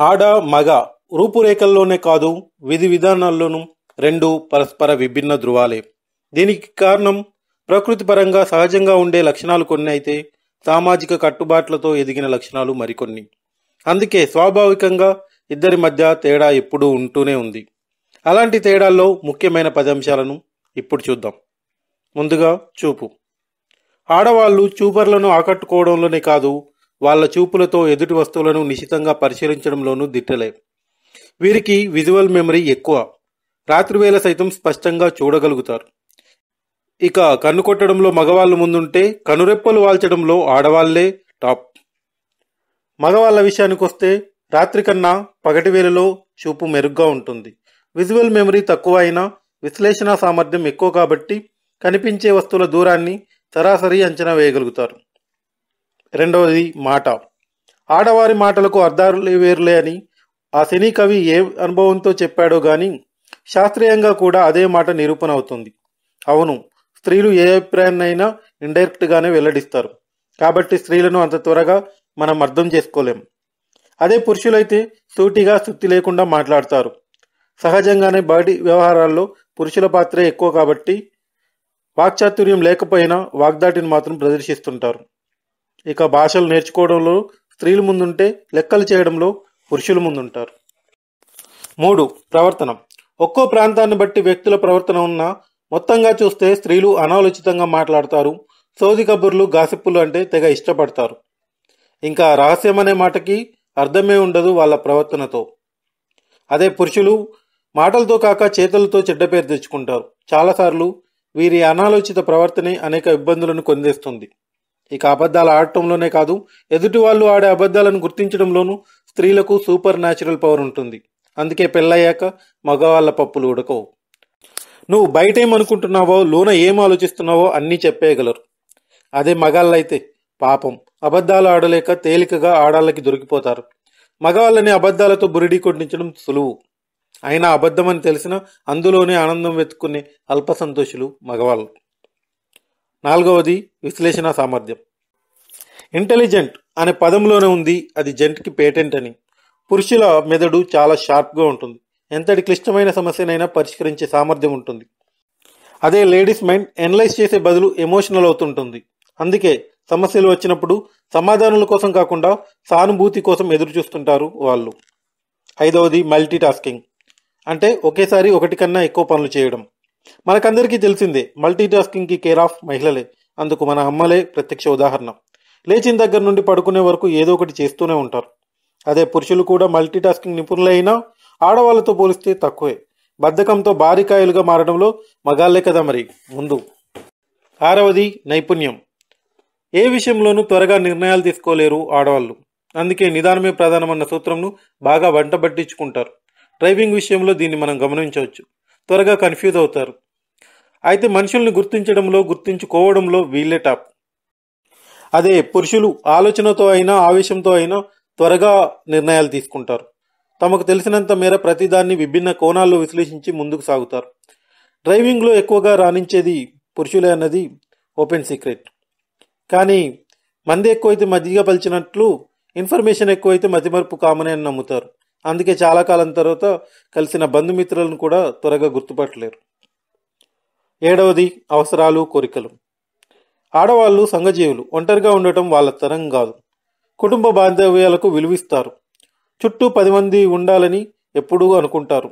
ఆడ మగ రూపురేఖల్లోనే కాదు విధి విధానాల్లోనూ రెండు పరస్పర విభిన్న ధృవాలే. దీనికి కారణం ప్రకృతి పరంగా సహజంగా ఉండే లక్షణాలు కొన్ని అయితే సామాజిక కట్టుబాట్లతో ఎదిగిన లక్షణాలు మరికొన్ని. అందుకే స్వాభావికంగా ఇద్దరి మధ్య తేడా ఎప్పుడూ ఉంటూనే ఉంది. అలాంటి తేడాల్లో ముఖ్యమైన పది అంశాలను ఇప్పుడు చూద్దాం. ముందుగా చూపు. ఆడవాళ్ళు చూపర్లను ఆకట్టుకోవడంలోనే కాదు వాళ్ళ చూపులతో ఎదుటి వస్తువులను నిశితంగా పరిశీలించడంలోనూ దిట్టలే. వీరికి విజువల్ మెమరీ ఎక్కువ. రాత్రివేళ సైతం స్పష్టంగా చూడగలుగుతారు. ఇక కన్ను కొట్టడంలో మగవాళ్ళు ముందుంటే కనురెప్పలు వాల్చడంలో ఆడవాళ్ళే టాప్. మగవాళ్ళ విషయానికి వస్తే రాత్రి కన్నా పగటి వేళలో చూపు మెరుగ్గా ఉంటుంది. విజువల్ మెమరీ తక్కువ అయినా విశ్లేషణ సామర్థ్యం ఎక్కువ కాబట్టి కనిపించే వస్తువుల దూరాన్ని సరాసరి అంచనా వేయగలుగుతారు. రెండవది మాట. ఆడవారి మాటలకు అర్థాలు వేరులే అని ఆ శని కవి ఏ అనుభవంతో చెప్పాడో గాని శాస్త్రీయంగా కూడా అదే మాట నిరూపణ అవుతుంది అవును స్త్రీలు ఏ అభిప్రాయాన్నైనా ఇండైరెక్ట్గానే వెల్లడిస్తారు. కాబట్టి స్త్రీలను అంత త్వరగా మనం అర్థం చేసుకోలేం. అదే పురుషులైతే సూటిగా సుత్తి లేకుండా మాట్లాడతారు. సహజంగానే బయటి వ్యవహారాల్లో పురుషుల పాత్రే ఎక్కువ కాబట్టి వాక్చాతుర్యం లేకపోయినా వాగ్దాటిని మాత్రం ప్రదర్శిస్తుంటారు. ఇక భాషలు నేర్చుకోవడంలో స్త్రీలు ముందుంటే లెక్కలు చేయడంలో పురుషులు ముందుంటారు. మూడు ప్రవర్తన. ఒక్కో ప్రాంతాన్ని బట్టి వ్యక్తుల ప్రవర్తన ఉన్న మొత్తంగా చూస్తే స్త్రీలు అనాలోచితంగా మాట్లాడతారు సోది కబుర్లు గాసిప్పులు అంటే తెగ ఇష్టపడతారు. ఇంకా రహస్యం అనే మాటకి అర్థమే ఉండదు వాళ్ళ ప్రవర్తనతో. అదే పురుషులు మాటలతో కాక చేతులతో చెడ్డ పేరు తెచ్చుకుంటారు. చాలాసార్లు వీరి అనాలోచిత ప్రవర్తనే అనేక ఇబ్బందులను కొందేస్తుంది. ఇక అబద్ధాలు ఆడటంలోనే కాదు ఎదుటి వాళ్ళు ఆడే అబద్ధాలను గుర్తించడంలోనూ స్త్రీలకు సూపర్ న్యాచురల్ పవర్ ఉంటుంది. అందుకే పెళ్ళయ్యాక మగవాళ్ళ పప్పులు ఉడకవు. నువ్వు బయట ఏమనుకుంటున్నావో లోన ఏం ఆలోచిస్తున్నావో అన్నీ చెప్పేయగలరు. అదే మగాళ్ళైతే పాపం. అబద్ధాలు ఆడలేక తేలికగా ఆడాళ్ళకి దొరికిపోతారు. మగవాళ్ళని అబద్ధాలతో బురిడి కొట్టించడం సులువు. అయినా అబద్ధమని తెలిసిన అందులోనే ఆనందం వెతుక్కునే అల్ప సంతోషులు మగవాళ్ళు. నాలుగవది విశ్లేషణ సామర్థ్యం. ఇంటెలిజెంట్ అనే పదంలోనే ఉంది అది జెంట్కి పేటెంట్ అని పురుషుల మెదడు చాలా షార్ప్గా ఉంటుంది. ఎంతటి క్లిష్టమైన సమస్యనైనా పరిష్కరించే సామర్థ్యం ఉంటుంది. అదే లేడీస్ మైండ్ ఎనలైజ్ చేసే బదులు ఎమోషనల్ అవుతుంటుంది. అందుకే సమస్యలు వచ్చినప్పుడు సమాధానాల కోసం కాకుండా సానుభూతి కోసం ఎదురు చూస్తుంటారు వాళ్ళు. ఐదవది మల్టీ టాస్కింగ్ అంటే ఒకేసారి ఒకటి కన్నా ఎక్కువ పనులు చేయడం. మనకందరికీ తెలిసిందే మల్టీ టాస్కింగ్కి కేర్ ఆఫ్ మహిళలే. అందుకు మన అమ్మలే ప్రత్యక్ష ఉదాహరణ. లేచిన దగ్గర నుండి పడుకునే వరకు ఏదో ఒకటి చేస్తూనే ఉంటారు. అదే పురుషులు కూడా మల్టీ టాస్కింగ్ నిపుణులైనా ఆడవాళ్ళతో పోలిస్తే తక్కువే. బద్ధకంతో బారికాయలుగా మారడంలో మగాళ్ళే కదా మరి. ముందు. ఆరవది నైపుణ్యం. ఏ విషయంలోనూ త్వరగా నిర్ణయాలు తీసుకోలేరు ఆడవాళ్ళు. అందుకే నిదానమే ప్రధానమన్న సూత్రంను బాగా వంట పట్టించుకుంటారు డ్రైవింగ్ విషయంలో దీన్ని మనం గమనించవచ్చు. త్వరగా కన్ఫ్యూజ్ అవుతారు. అయితే మనుషుల్ని గుర్తించడంలో గుర్తించుకోవడంలో వీళ్ళే టాప్. అదే పురుషులు ఆలోచనతో అయినా ఆవేశంతో అయినా త్వరగా నిర్ణయాలు తీసుకుంటారు. తమకు తెలిసినంత మేర ప్రతిదాన్ని విభిన్న కోణాల్లో విశ్లేషించి ముందుకు సాగుతారు. డ్రైవింగ్లో ఎక్కువగా రాణించేది పురుషులే అన్నది ఓపెన్ సీక్రెట్. కానీ మంది ఎక్కువైతే మజ్జిగ పలిచినట్లు ఇన్ఫర్మేషన్ ఎక్కువైతే మతిమరుపు కామనే అని నమ్ముతారు. అందుకే చాలా కాలం తర్వాత కలిసిన బంధుమిత్రులను కూడా త్వరగా గుర్తుపట్టలేరు. ఏడవది అవసరాలు కోరికలు. ఆడవాళ్ళు సంఘజీవులు ఒంటరిగా ఉండటం వాళ్ళ తరం కాదు. కుటుంబ బాంధవ్యాలకు విలువిస్తారు. చుట్టూ పది మంది ఉండాలని ఎప్పుడూ అనుకుంటారు.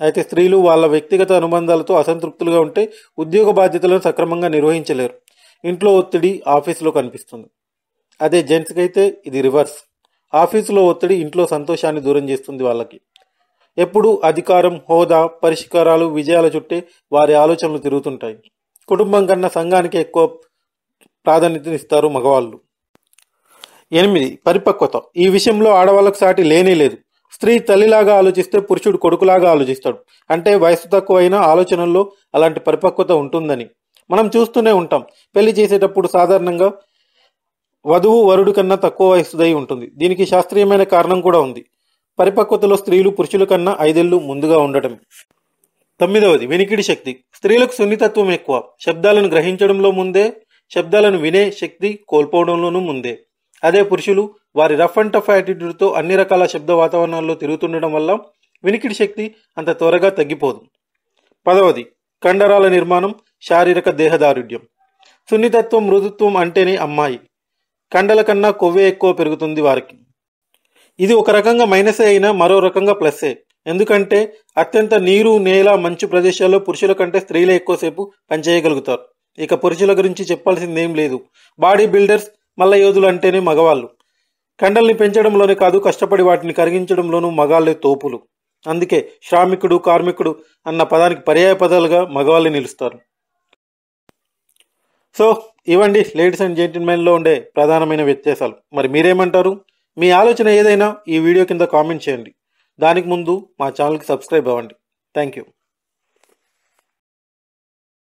అయితే స్త్రీలు వాళ్ళ వ్యక్తిగత అనుబంధాలతో అసంతృప్తులుగా ఉంటే ఉద్యోగ బాధ్యతలను సక్రమంగా నిర్వహించలేరు. ఇంట్లో ఒత్తిడి ఆఫీసులో కనిపిస్తుంది. అదే జెంట్స్కి అయితే ఇది రివర్స్. ఆఫీసులో ఒత్తిడి ఇంట్లో సంతోషాన్ని దూరం చేస్తుంది వాళ్ళకి. ఎప్పుడు అధికారం హోదా పరిష్కారాలు విజయాల చుట్టే వారి ఆలోచనలు తిరుగుతుంటాయి. కుటుంబం కన్నా సంఘానికి ఎక్కువ ప్రాధాన్యతనిస్తారు మగవాళ్ళు. ఎనిమిది పరిపక్వత. ఈ విషయంలో ఆడవాళ్ళకు సాటి లేనే లేదు. స్త్రీ తల్లిలాగా ఆలోచిస్తే పురుషుడు కొడుకులాగా ఆలోచిస్తాడు. అంటే వయసు తక్కువైన ఆలోచనల్లో అలాంటి పరిపక్వత ఉంటుందని. మనం చూస్తూనే ఉంటాం. పెళ్ళి చేసేటప్పుడు సాధారణంగా వధువు వరుడు కన్నా తక్కువ వయసుదై ఉంటుంది. దీనికి శాస్త్రీయమైన కారణం కూడా ఉంది. పరిపక్వతలో స్త్రీలు పురుషుల కన్నా ఐదేళ్ళు ముందుగా ఉండటం తొమ్మిదవది వినికిడి శక్తి. స్త్రీలకు సున్నితత్వం ఎక్కువ. శబ్దాలను గ్రహించడంలో ముందే శబ్దాలను వినే శక్తి కోల్పోవడంలోనూ ముందే. అదే పురుషులు వారి రఫ్ అండ్ టఫ్ యాటిట్యూడ్తో అన్ని రకాల శబ్ద వాతావరణాల్లో తిరుగుతుండడం వల్ల వినికిడి శక్తి అంత త్వరగా తగ్గిపోదు. పదవది కండరాల నిర్మాణం శారీరక దేహదారుఢ్యం. సున్నితత్వం మృదుత్వం అంటేనే అమ్మాయి. కండల కన్నా కొవ్వే ఎక్కువ పెరుగుతుంది వారికి. ఇది ఒక రకంగా మైనసే అయినా మరో రకంగా ప్లస్సే. ఎందుకంటే అత్యంత నీరు నేల మంచు ప్రదేశాల్లో పురుషుల కంటే స్త్రీలే ఎక్కువసేపు పనిచేయగలుగుతారు. ఇక పురుషుల గురించి చెప్పాల్సిందేం లేదు. బాడీ బిల్డర్స్ మల్ల యోధులు అంటేనే మగవాళ్ళు. కండల్ని పెంచడంలోనే కాదు కష్టపడి వాటిని కరిగించడంలోనూ మగాళ్ళే తోపులు. అందుకే శ్రామికుడు కార్మికుడు అన్న పదానికి పర్యాయ పదాలుగా మగవాళ్ళే నిలుస్తారు. సో ఇవండి లేడీస్ అండ్ జెంటిల్మెన్లో ఉండే ప్రధానమైన వ్యత్యాసాలు. మరి మీరేమంటారు? మీ ఆలోచన ఏదైనా ఈ వీడియో కింద కామెంట్ చేయండి. దానికి ముందు మా ఛానల్కి సబ్స్క్రైబ్ అవ్వండి. Thank you